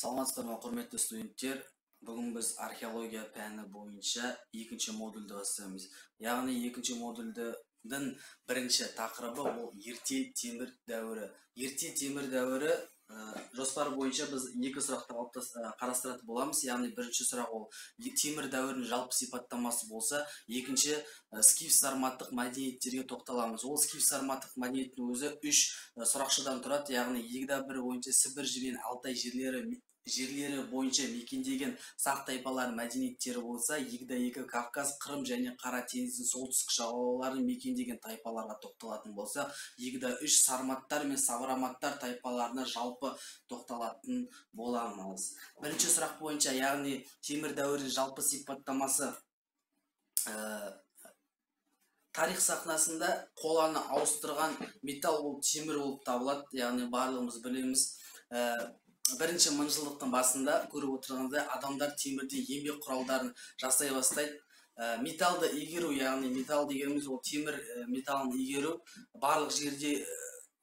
саламатсыздар ма құрметті студенттер? Бүгін біз археология пәні бойынша екінші модульді бастаймыз. Яғни екінші модульдің бірінші тақырыбы ол ерте темір дәуірі. Ерте темір дәуірі жоспар бойынша біз екі сұрақты қарастыратын боламыз. Яғни бірінші сұрақ ол темір дәуірінің жалпы сипаттамасы болса екінші скиф сарматтық мәдениеттерге тоқталамыз. Ол скиф сарматтық мәдениеттің өзі үш сұрақшыдан тұрады. Яғни егда бір бойынша сібір және алтай жерлері жерлері бойынша мекендеген сақ тайпалар мәдениеттері болса егда екі кавказ қырым және қара теңіздің солтүстік жағалауларын мекендеген тайпаларға тоқталатын болса егда үш сарматтар мен савраматтар тайпаларына жалпы тоқталатын боламыз бірінші сұрақ бойынша яғни темір дәуірінің жалпы сипаттамасы ә, тарих сахнасында қоланы ауыстырған металл ол темір болып табылады яғни барлығымыз білеміз. Ә, бірінші мыңжылдықтың басында көріп отырғандай адамдар темірден еңбек құралдарын жасай бастайды. Ә, металлды игеру яғни металл дегеніміз ол темір ә, металлын игеру барлық жерде ә,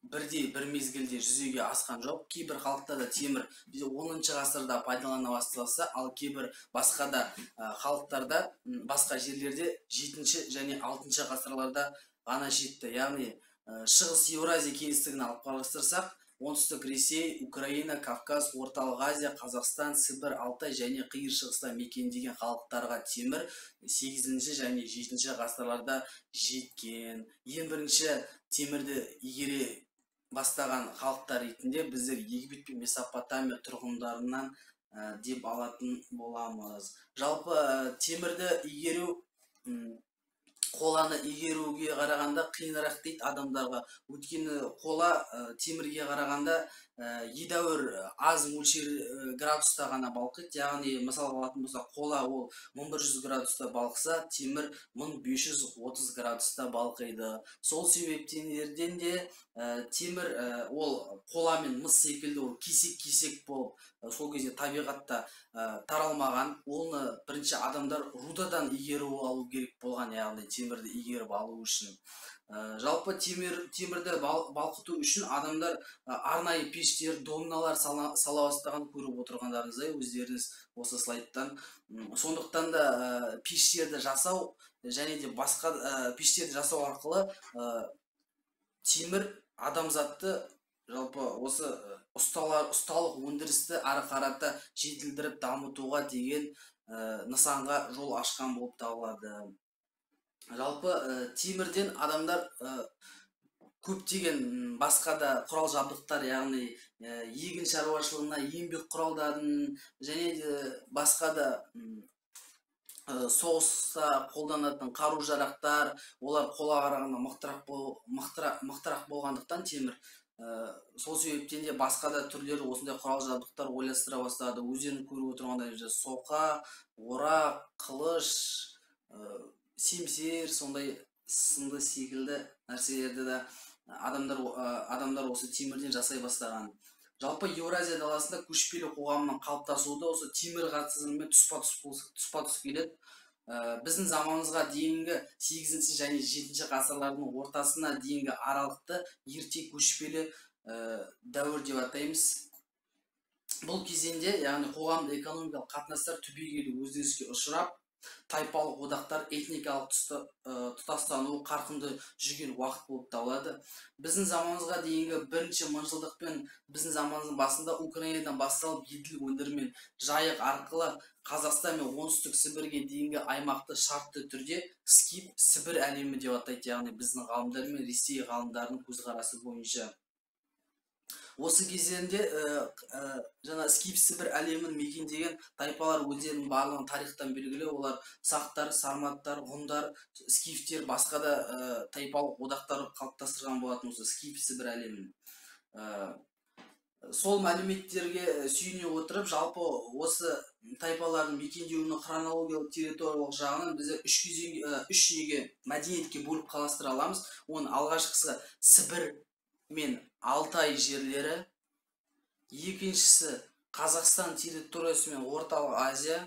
бірдей бір мезгілде жүзеге асқан жоқ. Кейбір халықтарда темір оныншы ғасырда пайдалана басталса ал кейбір басқа да ә, халықтарда басқа жерлерде жетінші және алтыншы ғасырларда ғана жетті. Яғни ә, шығыс еуразия кеңістігін алып қарастырсақ оңтүстік ресей украина кавказ орталық азия қазақстан сібір алтай және қиыр шығыста мекендеген халықтарға темір 8 және 7 ғасырларда жеткен. Ең бірінші темірді игере бастаған халықтар ретінде біздер египет пен месопотамия тұрғындарынан ә, деп алатын боламыз. Жалпы ә, темірді игеру қоланы игеруге қарағанда қиынырақ дейді адамдарға. Өйткені қола темірге қарағанда едәуір аз мөлшер ә, градуста ғана балқиды. Яғни мысалға алатын болсақ қола ол 1100 градуста балқыса темір 1530 градуста балқиды. Сол себептенерден де ә, темір ә, ол қола мен мыс секілді ол кесек кесек болып ә, сол кезде табиғатта таралмаған. Оны бірінші адамдар рудадан игеріп алу керек болған яғни темірді игеріп алу үшін. Ә, жалпы темір темірді бал, балқыту үшін адамдар ә, арнайы пештер домналар сала, сала бастағанын көріп отырғандарыңыздай өздеріңіз осы слайдтан. Сондықтан да ә, пештерді жасау және де басқа ә, пештерді жасау арқылы ә, темір адамзатты жалпы осы ұсталар ұсталық өндірісті ары қарата жетілдіріп дамытуға деген ә, нысанға жол ашқан болып табылады. Жалпы ә, темірден адамдар ә, көптеген басқа да құрал жабдықтар яғни ә, егін шаруашылығына еңбек құралдарын және де басқа да ә, соғыста қолданатын қару жарақтар олар қола қарағанда мықтырақ, бол, мықтырақ, мықтырақ болғандықтан темір ә, сол себептен де басқа да түрлері осындай құрал жабдықтар ойластыра бастады. Өздерің көріп отырғандай соқа орақ қылыш семсер сондай сынды секілді нәрселерді да адамдар адамдар осы темірден жасай бастаған. Жалпы еуразия даласында көшпелі қоғамның қалыптасуы да осы темір қатысымен тұспа тұс тұспа тұс келеді. Ә, біздің заманымызға дейінгі 8 және 7 ғасырлардың ортасына дейінгі аралықты ерте көшпелі ә, дәуір деп атаймыз. Бұл кезеңде яғни қоғамда экономикалық қатынастар түбегейлі өзгеріске ұшырап тайпалық одақтар этникалық тұста, ә, тұтастану қарқынды жүрген уақыт болып табылады. Біздің заманымызға дейінгі бірінші мыңжылдық пен біздің заманымыздың басында украинадан басталып еділ өндірімен жайық арқылы қазақстан мен оңтүстік сібірге дейінгі аймақты шартты түрде скип сібір әлемі деп атайды яғни біздің ғалымдар мен ресей ғалымдарының көзқарасы бойынша. Осы кезеңде ә, ә, жаңа скип сібір әлемін мекендеген тайпалар өздерінің барлығын тарихтан белгілі. Олар сақтар сарматтар ғұндар скифтер басқа да ә, тайпалық одақтар қалыптастырған болатын осы скип сібір әлемін. Сол мәліметтерге э, сүйене отырып жалпы осы тайпалардың мекендеуінің хронологиялық территориялық жағынан біз үш кезеңге ә, үш неге мәдениетке бөліп қарастыра аламыз. Оның алғашқысы сібір мен алтай жерлері. Екіншісі қазақстан территориясы мен орталық азия.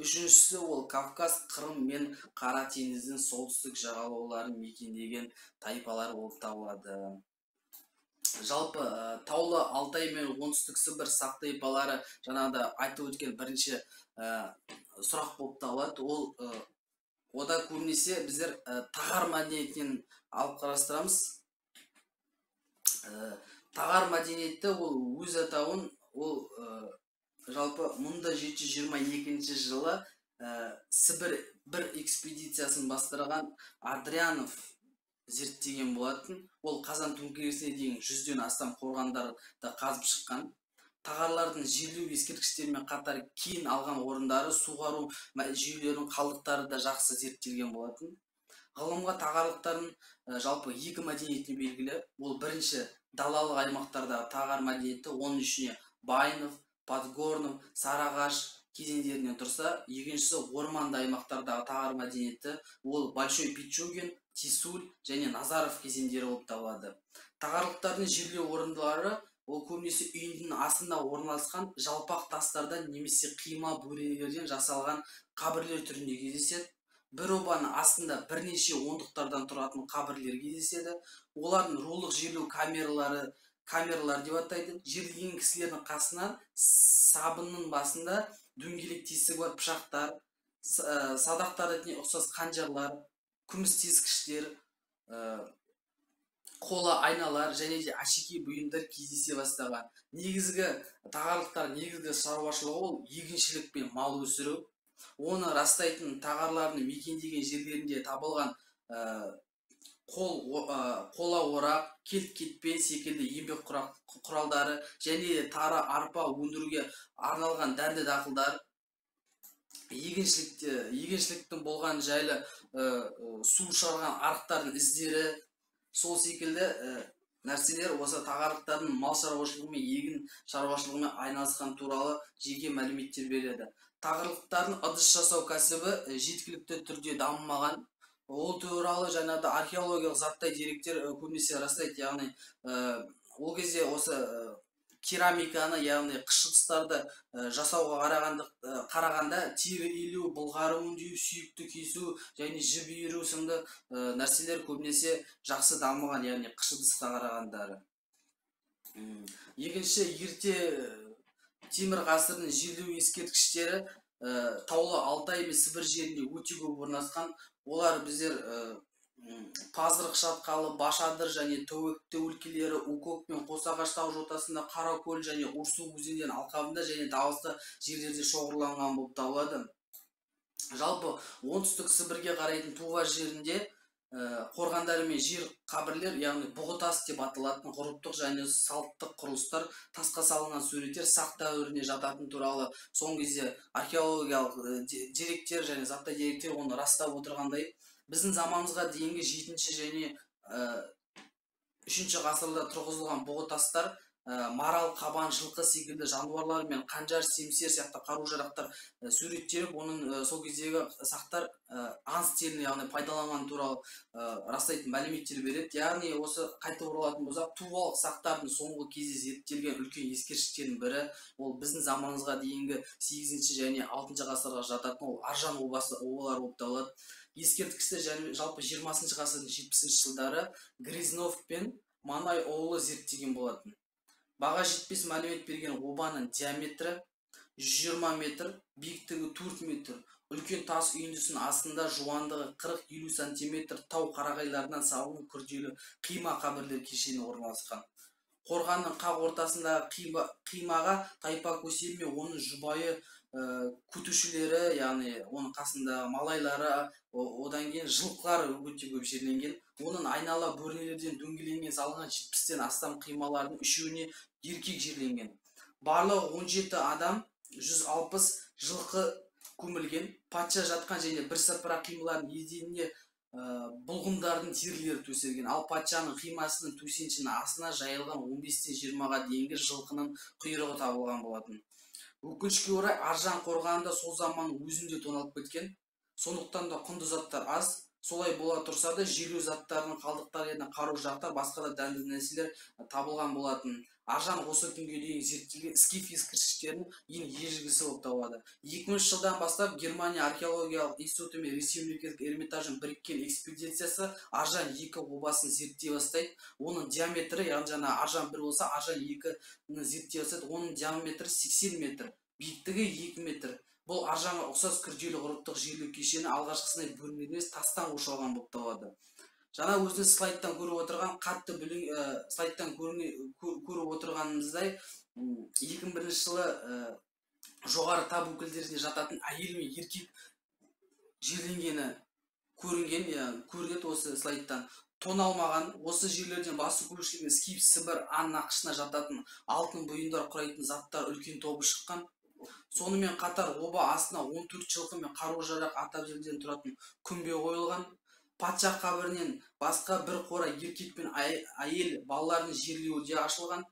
Үшіншісі ол кавказ қырым мен қара теңіздің солтүстік жағалауларын мекендеген тайпалар болып табылады. Жалпы ә, таулы алтай мен оңтүстік сібір сақтайпалары жаңағыда айтып өткен бірінші ә, сұрақ болып табылады. Ол ә, ода көбінесе біздер ә, тағар мәдениетінен алып қарастырамыз. Ә, тағар мәдениеті ол өз атауын ол ә, жалпы 1722 жылы ә, сібір бір экспедициясын бастырған адрианов зерттеген болатын. Ол қазан төңкерісіне дейін жүзден астам қорғандарды қазып шыққан. Тағарлардың жерлеу ескерткіштерімен қатар кейін алған орындары суғару жүйелерінің қалдықтары да жақсы зерттелген болатын. Ғылымға тағарлықтардың жалпы екі мәдениетіне белгілі. Ол бірінші далалық аймақтардағы тағар мәдениеті оның ішіне байнов подгорнов сарыағаш кезеңдерінен тұрса екіншісі орманды аймақтардағы тағар мәдениеті. Ол большой пичугин тисуль және назаров кезеңдері болып табылады. Тағарлықтардың жерлеу орындары ол көбінесе үйіндің астында орналасқан жалпақ тастардан немесе қима бөренелерден жасалған қабірлер түрінде кездеседі. Бір обаның астында бірнеше ондықтардан тұратын қабірлер кездеседі. Олардың рулық жерлеу камералары камералар деп атайды. Жерленген кісілердің қасынан сабынның басында дөңгелек тесігі бар пышақтар садақтар етіне ұқсас қанжарлар күміс тескіштер ә, қола айналар және де әшекей бұйымдар кездесе бастаған. Негізгі тағарлықтар негізгі шаруашылығы ол егіншілік пен мал өсіру. Оны растайтын тағарлардың мекендеген жерлерінде табылған ә, қол ә, қола орақ келт кетпен секілді еңбек құралдары және тары арпа өндіруге арналған дәнді дақылдар егіншілікте егіншіліктің болған жайлы ә, су шығарған арықтардың іздері сол секілді ә, нәрселер осы тағарлықтардың мал шаруашылығы мен егін шаруашылығымен айналысқан туралы жеке мәліметтер береді. Тағарлықтардың ыдыс жасау кәсібі жеткілікті түрде дамымаған. Ол туралы жаңағыда археологиялық заттай деректер көбінесе растайды яғни ол кезде осы керамиканы яғни қыш ыдыстарды жасауға қарағанда, қарағанда тері илеу былғары өңдеу сүйікті кесу және жіп иіру сынды нәрселер көбінесе жақсы дамыған яғни қыш ыдысқа қарағандары екінші ерте темір ғасырдың жерлеу ескерткіштері таулы алтай мен сібір жерінде өте көп орналасқан. Олар біздер пазырық шатқалы башадыр және тәуекті өлкелері укок пен қосағаш тау жотасында қаракөл және урсу өзендерінің алқабында және дауысты жерлерде шоғырланған болып табылады. Жалпы оңтүстік сібірге қарайтын тува жерінде қорғандар мен жер қабірлер яғни бұғытас деп аталатын ғұрыптық және салттық құрылыстар тасқа салынған суреттер сақ дәуіріне жататын туралы соңғы кезде археологиялық деректер және заттай деректер оны растап отырғандай біздің заманымызға дейінгі жетінші және үшінші ғасырда тұрғызылған бұғытастар ә, марал қабан жылқы секілді жануарлар мен қанжар семсер сияқты қару жарақтар ә, суреттеліп оның ә, сол кездегі сақтар ә, аңыз телін яғни пайдаланған туралы ә, растайтын мәліметтер береді. Яғни осы қайтып оралатын болсақ тувалық сақтардың соңғы кезде зерттелген үлкен ескерткіштердің бірі ол біздің заманымызға дейінгі сегізінші және алтыншы ғасырға жататын ол аржан обасы обалар болып табылады. Ескерткішті жалпы жиырмасыншы ғасырдың жетпісінші жылдары грязнов пен манай оуылы зерттеген болатын. Баға жетпес мәлімет берген обаның диаметрі 120 метр биіктігі 4 метр. Үлкен тас үйіндісінің астында жуандығы 40-50 сантиметр тау қарағайларынан салынған күрделі қима қабірлер кешені орналасқан. Қорғанның қақ ортасындағы қима, қимаға тайпа көсем мен оның жұбайы Э, күтушілері яғни оның қасында малайлары одан кейін жылқылар өте көп жерленген. Оның айнала бөренелерден дөңгеленген салынған жетпістен астам қималардың үшеуіне еркек жерленген. Барлығы 17 адам 160 жылқы көмілген патша жатқан және бірсыпыра қималардың еденіне ә, бұлғындардың терілері төселген. Ал патшаның қимасының төсеншінің астына жайылған 15-тен 20-ға дейінгі жылқының құйрығы табылған болатын. Өкінішке орай аржан қорғанында сол заманның өзінде тоналып кеткен сондықтан да құнды заттар аз солай бола тұрса да жерлеу заттарының қалдықтары яғни қару жарақтар басқа да дәнді нәрселер табылған болатын. Аржан осы күнге дейін зерттелген скиф ескерткіштерінің ең ежелгісі болып табылады. 2000 жылдан бастап германия археологиялық институты мен ресей мемлекеттік эрмитажының біріккен экспедициясы аржан екі обасын зерттей бастайды. Оның диаметрі яғни жаңа аржан бір болса аржан екіні зерттей бастайды. Оның диаметрі 80 метр биіктігі 2 метр. Бұл аржанға ұқсас күрделі ғұрыптық жерлеу кешені алғашқысындай бөлінген емес тастан қоршалған болып табылады. Жаңа өзіңіз слайдтан көріп отырған қатты ә, слайдтан көріп отырғанымыздай екі мың бірінші жылы ә, жоғары тап өкілдеріне жататын әйел мен еркек жерленгені көрінген иә көрінеді осы слайдтан. Тоналмаған осы жерлерден басу көпшілігі скиф сібір ан нақышына жататын алтын бұйымдар құрайтын заттар үлкен тобы шыққан. Сонымен қатар оба астына 14 жылқы мен қару жарақ ата тұратын күмбе қойылған. Патша қабірінен басқа бір қора еркек пен әйел балалардың жерлеуі де ашылған.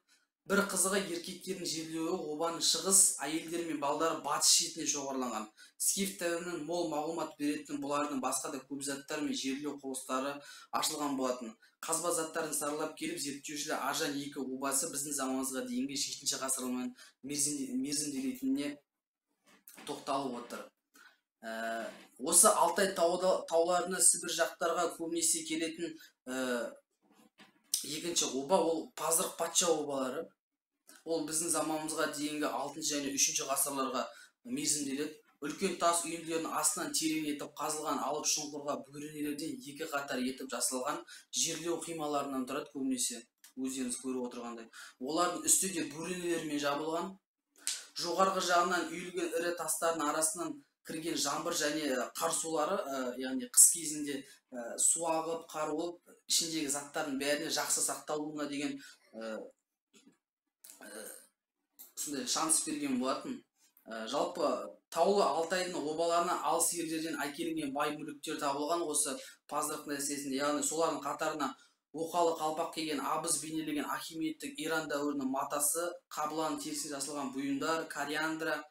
Бір қызығы еркектердің жерлеуі обаның шығыс әйелдер мен балдары батыс шетіне шоғырланған. Скиф дәуірінен мол мағлұмат беретін бұлардың басқа да көп заттар мен жерлеу құрылыстары ашылған болатын. Қазба заттарын саралап келіп зерттеушілер ажан екі обасы біздің заманымызға дейінгі жетінші ғасырмен мерзімделетініне тоқталып отыр. Ә, осы алтай тауларына сібір жақтарға көбінесе келетін ә, екінші оба ол пазырық патша обалары. Ол біздің заманымызға дейінгі алтыншы және үшінші ғасырларға мерзімделеді. Үлкен тас үйінділердің астынан терең етіп қазылған алып шұңқырға бөренелерден екі қатар етіп жасалған жерлеу қималарынан тұрады көбінесе өздеріңіз көріп отырғандай. Олардың үсті де бөренелермен жабылған жоғарғы жағынан үйілген ірі тастардың арасынан кірген жаңбыр және қар сулары ә, яғни қыс кезінде ә, су ағып қар болып ішіндегі заттардың бәріне жақсы сақталуына деген ә, сондай шанс берген болатын. Ә, жалпы таулы алтайдың обаларына алыс елдерден әкелінген бай мүліктер табылған. Осы пазырық нәрсесінде яғни солардың қатарына оқалы қалпақ киген абыз бейнелеген ахиметтік иран дәуірінің матасы қабылан терісінен жасалған бұйымдар кориандра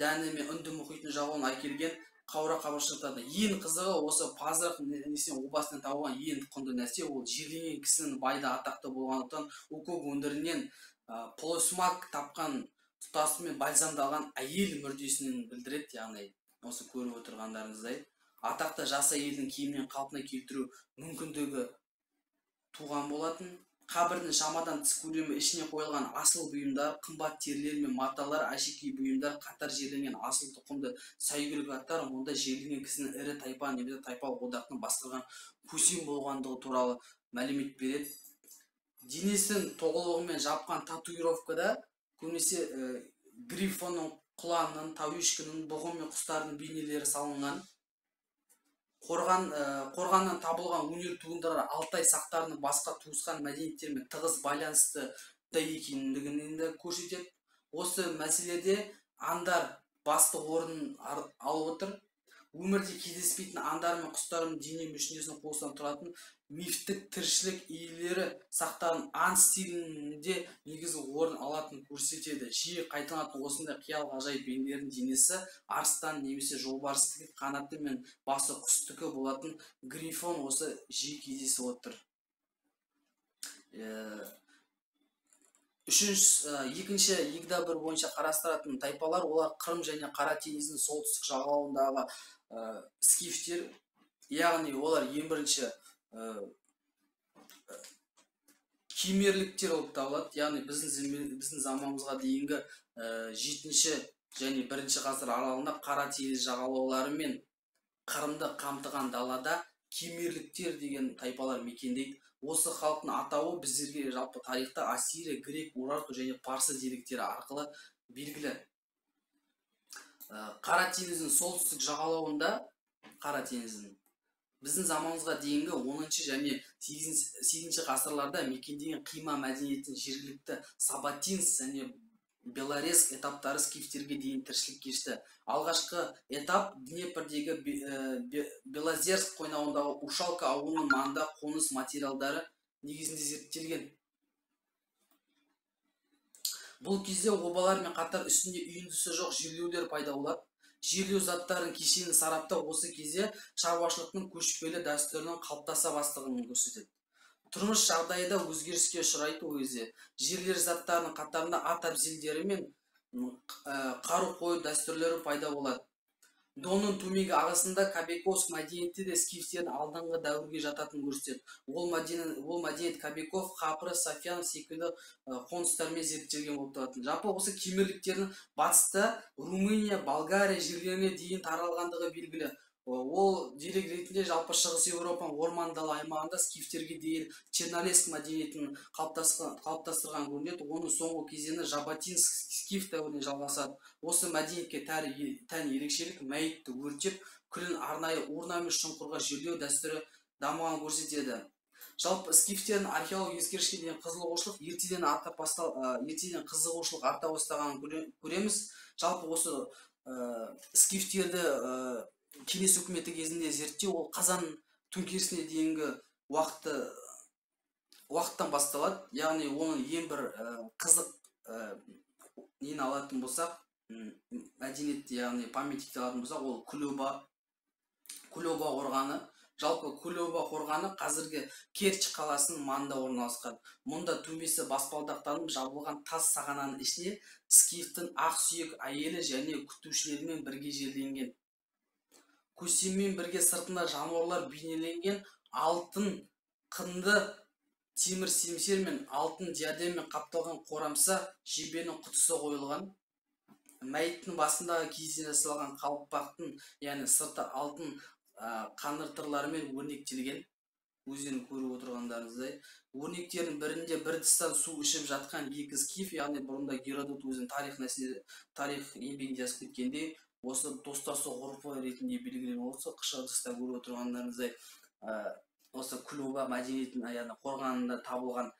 дәні мен үнді мұхитының жағалауынан әкелген қаура қабыршақтарды. Ең қызығы осы пазырық несен обасынан табылған ең құнды нәрсе ол жерленген кісінің байда атақты болғандықтан уког өндірінен полосмак тапқан тұтасымен бальзамдалған әйел мүрдесін білдіреді яғни осы көріп отырғандарыңыздай. Атақты жас әйелдің киімін қалпына келтіру мүмкіндігі туған болатын. Қабірдің шамадан тыс көлемі ішіне қойылған асыл бұйымдар қымбат терілер мен маталар әшекей бұйымдар қатар жерленген асыл тұқымды сәйгүлік аттар мұнда жерленген кісінің ірі тайпа немесе тайпалық одақтың басқарған көсем болғандығы туралы мәлімет береді. Денесін толығымен жапқан татуировкада көбінесе ә, грифонның құланның тауешкінің бұғы мен құстардың бейнелері салынған. Қорған ә, қорғаннан табылған өнер туындылары алтай сақтарының басқа туысқан мәдениеттермен тығыз байланысты да екендігін де көрсетеді. Осы мәселеде аңдар басты орын алып отыр. Өмірде кездеспейтін аңдар мен құстардың дене мүшесінен қуысынан тұратын мифтік тіршілік иелері сақтаған аң стилінде негізгі орын алатынын көрсетеді. Жиі қайталанатын осындай қиял ғажайып бейнелердің денесі арыстан немесе жолбарыстікі қанаты мен басы құстікі болатын грифон осы жиі кездесіп отыр. Үшінші екінші егдабір бойынша қарастыратын тайпалар олар қырым және қара теңіздің солтүстік жағалауындағы скифтер яғни олар ең бірінші кемерліктер болып табылады. Яғни біздің біздің заманымызға дейінгі жетінші және бірінші ғасыр аралығында қара теңіз жағалаулары мен қырымды қамтыған далада кемерліктер деген тайпалар мекендейді. Осы халықтың атауы біздерге жалпы тарихта ассирия грек урарту және парсы деректері арқылы белгілі. Қара теңіздің солтүстік жағалауында қара теңіздің біздің заманымызға дейінгі 10 және 8 ғасырларда мекендеген қима мәдениеттің жергілікті сабатинс және белорецк этаптары скифтерге дейін тіршілік кешті. Алғашқы этап днепрдегі белозерск қойнауындағы ушалка ауылының маңында қоныс материалдары негізінде зерттелген. Бұл кезде обалармен қатар үстінде үйіндісі жоқ жерлеулер пайда болады. Жерлеу заттарын кешенін сараптау осы кезде шаруашылықтың көшпелі дәстүрінің қалыптаса бастағанын көрсетеді. Тұрмыс жағдайы да өзгеріске ұшырайды ол кезде жерлер заттарының қатарында ат әбзелдері мен қару қою дәстүрлері пайда болады. Донның төменгі ағысында кобяков мәдениеті де скифтердің алдыңғы дәуірге жататынын көрсетеді. Ол мәдениет ол мәдениет кобяков қапры софиян секілді қоныстармен зерттелген болып табылады жалпы осы кемерліктердің батыста румыния болгария жерлеріне дейін таралғандығы белгілі. Ол дерек ретінде жалпы шығыс еуропаның орман дала аймағында скифтерге дейін чернолеск мәдениетін қалыптастырған көрінеді оның соңғы кезеңі жаботинск скиф дәуіріне жалғасады. Осы мәдениетке тән ерекшелік мәйітті өртеп күлін арнайы урнамен шұңқырға жерлеу дәстүрі дамығанын көрсетеді. Жалпы скифтердің археология ескерткішке деген қызығушылық ертеден арта бастал ертеден қызығушылық арта бастағанын көреміз. Жалпы осы скифтерді кеңес үкіметі кезінде зерттеу ол қазан төңкерісіне дейінгі уақытты уақыттан басталады. Яғни оның ең бір қызық нені алатын болсақ мәдениетті яғни памятникті алатын болсақ ол кулеба кулеба қорғаны. Жалпы кулеба қорғаны қазіргі керчь қаласының маңында орналасқан. Мұнда төбесі баспалдақтанып жабылған тас сағананың ішіне скифтің ақ сүйек әйелі және күтушілерімен бірге жерленген. Көсеммен бірге сыртында жануарлар бейнеленген алтын қынды темір семсер мен алтын диадеммен қапталған қорамса жебенің құтысы қойылған. Мәйіттің басындағы киізден жасалған қалпақтың яғни сырты алтын қаныртырларымен өрнектелген. Өздерің көріп отырғандарыңыздай өрнектердің бірінде бір тыстан су ішіп жатқан екі скиф яғни бұрында геродот өзінің тарих тарих еңбегінде жазып кеткендей осы достасу ғұрпы ретінде белгіленіп осы қыш ыдыста көріп отырғандарыңыздай осы күлуба мәдениетін яғни қорғанында табылған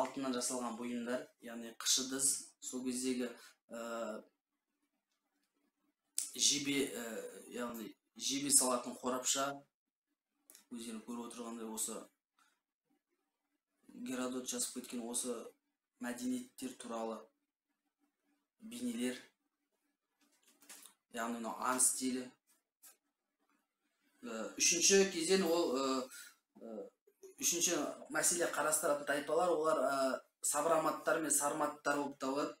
алтыннан жасалған бұйымдар яғни қыш ыдыс сол кездегі жебе яғни жебе салатын қорапша өздерің көріп отырғандай осы геродот жазып кеткен осы мәдениеттер туралы бейнелер яғни мынау аң стилі. Үшінші кезең ол үшінші мәселе қарастыратын тайпалар олар савраматтар мен сарматтар болып табылады.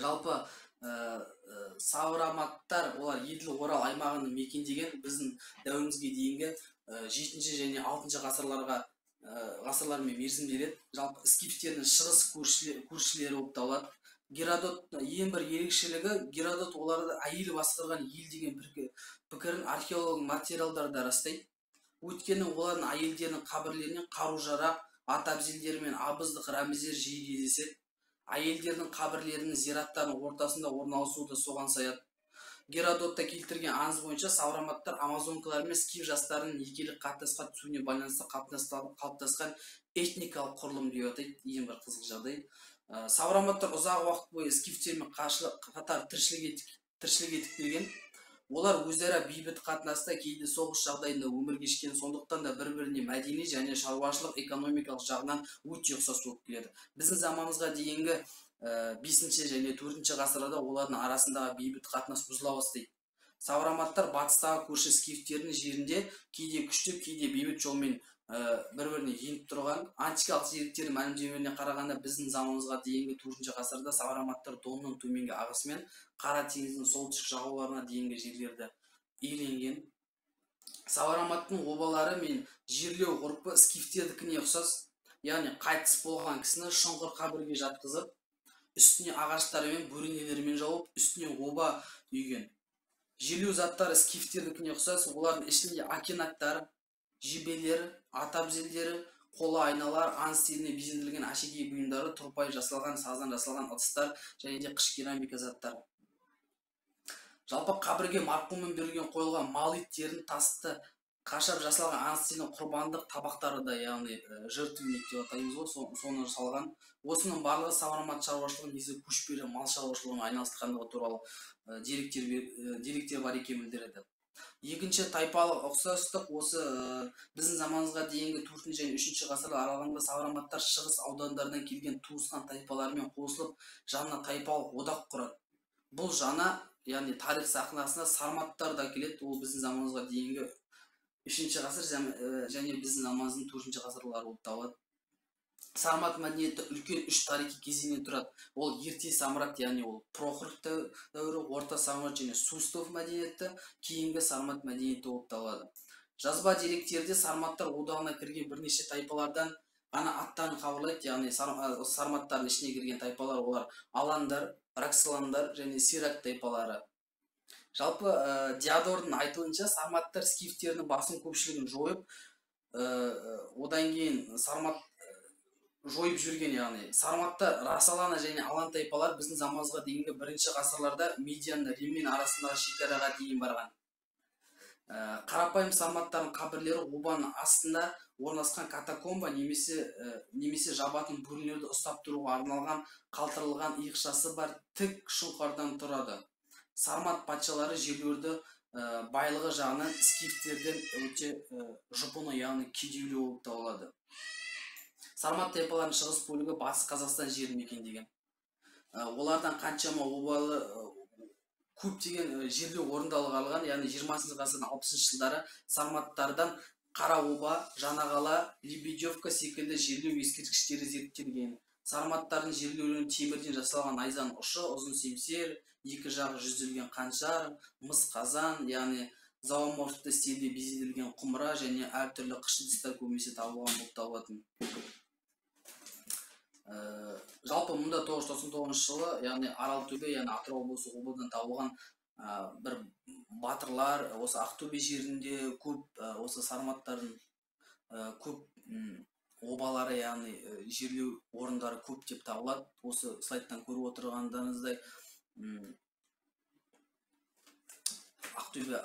Жалпы савраматтар олар еділ орал аймағын мекендеген біздің дәуірімізге дейінгі жетінші және алтыншы ғасырларға ғасырлармен мерзімделеді жалпы скифтердің шығыс көршілері болып табылады. Геродот ең бір ерекшелігі геродот оларды әйел басқарған ел деген пікірін археолог материалдарда растайды. Өйткені олардың әйелдерінің қабірлерінен қару жарақ ат әбзелдері мен абыздық рәміздер жиі кездеседі. Әйелдердің қабірлерінің зираттарының ортасында орналасуы да соған саяды. Геродотта келтірген аңыз бойынша савраматтар амазонкалар мен скиф жастарының некелік қатынасқа түсуіне байланысты қалыптасқан этникалық құрылым деп атайды. Ең бір қызық жағдай. Ә, ұзақ уақыт бойы скифтермен қатар тіршілік етіп келген. Олар өзара бейбіт қатынаста кейде соғыс жағдайында өмір кешкен сондықтан да бір біріне мәдени және шаруашылық экономикалық жағынан өте ұқсас болып келеді. Біздің заманымызға дейінгі бесінші және төртінші ғасырларда олардың арасындағы бейбіт қатынас бұзыла бастайды. Савраматтар батыстағы көрші скифтердің жерінде кейде күштеп кейде бейбіт жолмен бір біріне еніп тұрған. Антикалық деректердің мәлімдемелеріне қарағанда біздің заманымызға дейінгі төртінші ғасырда савраматтар донның төменгі ағысымен қара теңіздің солтүстік жағалауларына дейінгі жерлерді иеленген. Савраматтың обалары мен жерлеу ғұрпы скифтердікіне ұқсас яғни қайтыс болған кісіні шұңқыр қабірге жатқызып үстіне ағаштармен бөренелермен жауып үстіне оба үйген. Жерлеу заттары скифтердікіне ұқсас олардың ішінде акенаттар жебелер ат әбзелдері қола айналар аң стиліне безендірілген әшекей бұйымдары тұрпайы жасалған саздан жасалған ыдыстар және де қыш керамика заттары. Жалпы қабірге марқұммен берілген қойылған мал еттерін тасты қашап жасалған аң стилінің құрбандық табақтары да яғни жертвенник деп атаймыз ғой соны салған осының барлығы саврамат шаруашылығы негізі көшпелі мал шаруашылығымен айналысқандығы туралы деректер деректер бар екенін білдіреді. Екінші тайпалық ұқсастық осы біздің заманымызға дейінгі төртінші және үшінші ғасырлар аралығында савраматтар шығыс аудандардан келген туысқан тайпалармен қосылып жанына тайпалық одақ құрады. Бұл жаңа яғни тарих сахнасына сарматтар да келеді. Ол біздің заманымызға дейінгі үшінші ғасыр ә, және біздің заманымыздың төртінші ғасырлары болып табылады. Сармат мәдениеті үлкен үш тарихи кезеңнен тұрады. Ол ерте самрат яғни ол прохоров дәу- дәуірі орта самрат және сустав мәдениеті кейінгі сармат мәдениеті болып табылады. Жазба деректерде сарматтар одағына кірген бірнеше тайпалардан ғана аттарын хабарлайды яғни сарматтардың ішіне кірген тайпалар олар аландар роксоландар және сирак тайпалары. Жалпы ә, диодордың айтуынша сарматтар скифтердің басым көпшілігін жойып ә, одан кейін сармат жойып жүрген яғни. Сарматтар расалана және алан тайпалар біздің заманымызға дейінгі бірінші ғасырларда медиан риммен арасындағы шекараға дейін барған. Ә, қарапайым сарматтардың қабірлері обаның астында орналасқан катакомба немесе ә, немесе жабатын бөрілерді ұстап тұруға арналған қалтырылған иықшасы бар тік шұңқырдан тұрады. Сармат патшалары жерлерді ә, байлығы жағынан скифтерден өте ә, жұпыны яғни кедейлі болып табылады. Сармат тайпаларының шығыс бөлігі батыс қазақстан жерін мекендеген Ә, олардан қаншама обалы ә, көптеген ә, жерлеу орындалған яғни жиырмасыншы ғасырдың алпысыншы жылдары сарматтардан қара оба жанағала лебедевка секілді жерлеу ескерткіштері зерттелген. Сарматтардың жерлеуінен темірден жасалған найзаның ұшы ұзын семсер екі жағы жүзделген қанжар мыс қазан яғни зооморфты стильде безендірілген құмыра және әртүрлі қыш ыдыстар көбінесе табылған болып табылатын. Ә, жалпы мұнда 999 жылы яғни аралтөбе яғни атырау облысы обадан табылған ә, бір батырлар осы ақтөбе жерінде көп ә, осы сарматтардың ә, көп обалары яғни ә, жерлеу орындары көп деп табылады. Осы слайдтан көріп отырғандарыңыздай ақтөбе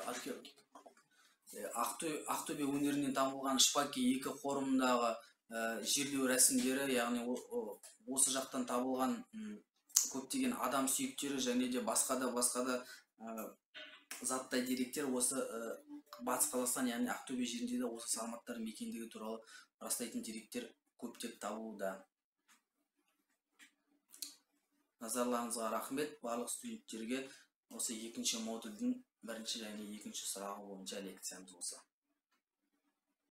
ақтөбе, ақтөбе өнерінен табылған шпаки екі қорымындағы ә, жерлеу рәсімдері яғни осы жақтан табылған көптеген адам сүйектері және де басқа да басқа да ә, заттай деректер осы ә, батыс қазақстан яғни ақтөбе жерінде де осы сарматтар мекендігі туралы растайтын деректер көптеп табылуда. Назарларыңызға рахмет. Барлық студенттерге осы екінші модульдің бірінші және екінші сұрағы бойынша лекциямыз осы.